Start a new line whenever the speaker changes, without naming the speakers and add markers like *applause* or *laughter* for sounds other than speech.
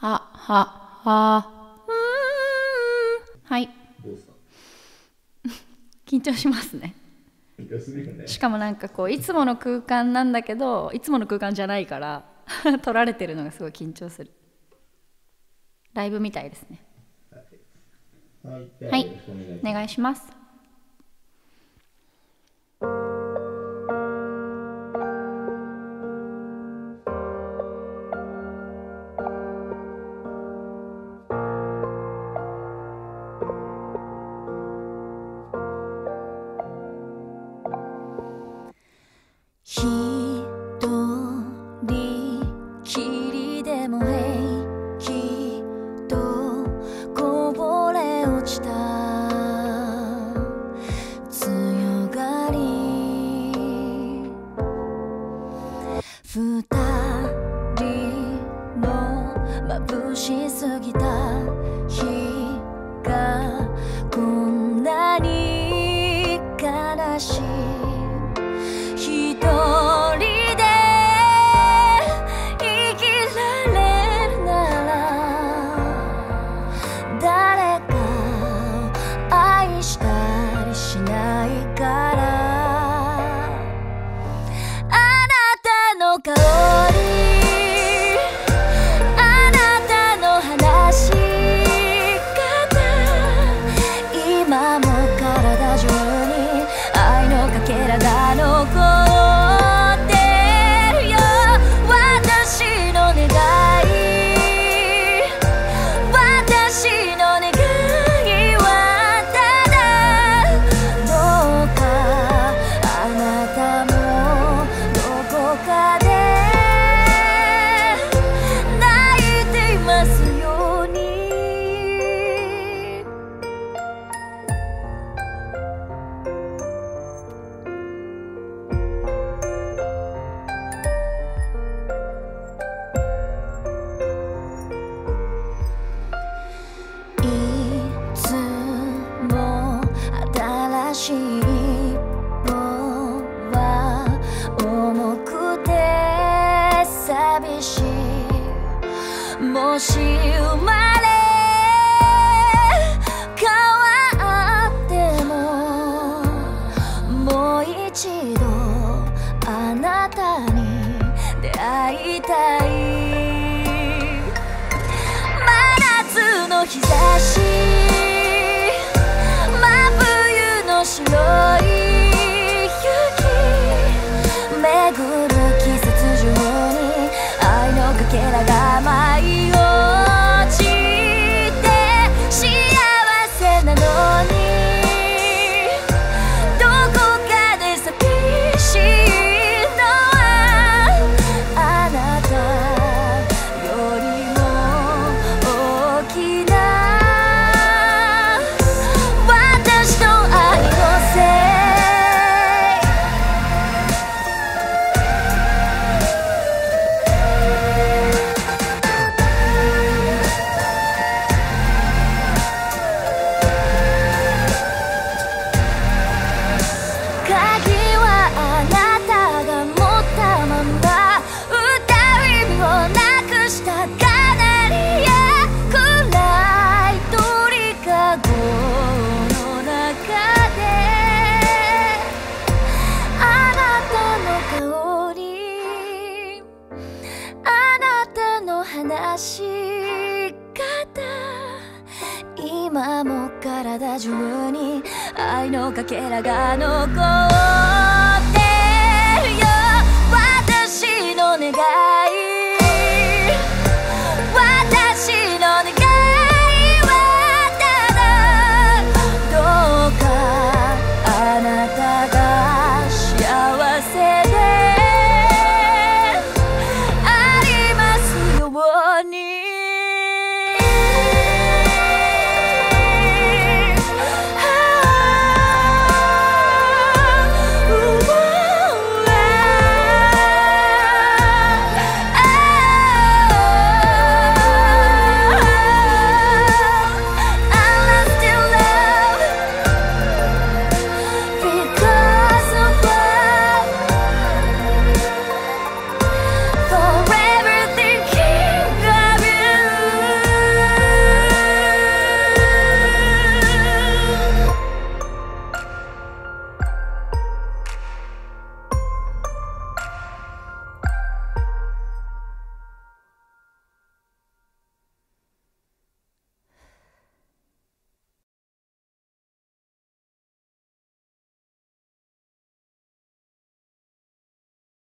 ははうーん。はい。緊張しますね。
ね。
しかもなんかこういつもの空間なんだけどいつもの空間じゃないから *laughs* 撮られてるのがすごい緊張する。ライブみたいですね。
はい、
はい。
お願いします
でも平気とこぼれ落ちた。強がり。二人の眩しすぎた日がこんなに悲しい。が残新しい一歩は重くて寂しいもし生まれ変わってももう一度あなたに出会いたい真夏の日差し話し方。今も体中に愛のかけらが残